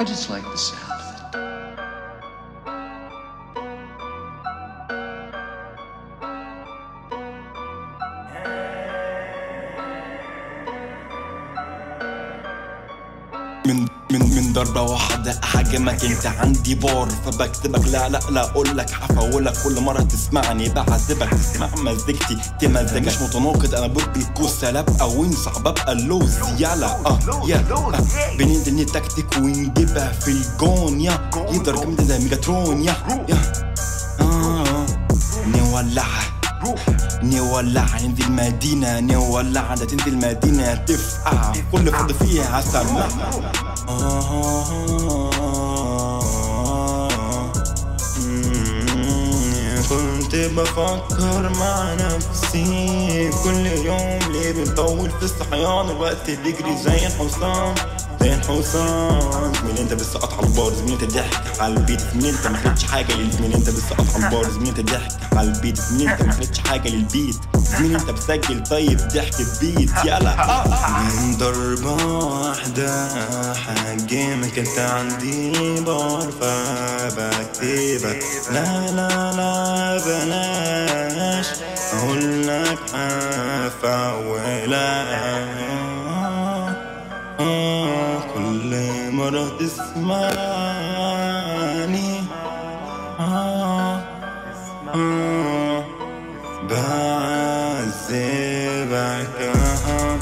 I just like the sound من من من ضربة واحدة أحجمك أنت عندي بار فبكتبك لا لا لا أقول لك هفولك كل مرة تسمعني. بعذبك تسمع مزيكتي. تمزج مش متناقض أنا برج الكوسة لا أبقى وينصع ببقى اللوز يلا أه يا آه. بننزل نتكتك ونجيبها في الجون. يا يقدر كم زي ميجاترون. يا يا. آه نولعها نولع ننزل المدينة نولع تنزل المدينة. تفقع كل فض فيها هسمع كنت بفكر مع نفسي. كل يوم ليه بنطول في الصحيان الوقت بيجري زي الحصان. زي الحصان زميل انت بس قطع البار زميل انت ضحك على البيت. زميل انت ما خدتش حاجة للزميل انت بس قطع البار زميل انت ضحك على البيت. زميل انت ما خدتش حاجة للبيت. زميل انت بسجل طيب ضحك بيت يلا. من ضربة واحدة حجمك انت عندي بار فبكتبك لا لا لا بلاش. أقول لك هفولك كل مرة تسمعني آه آه بعذبك آه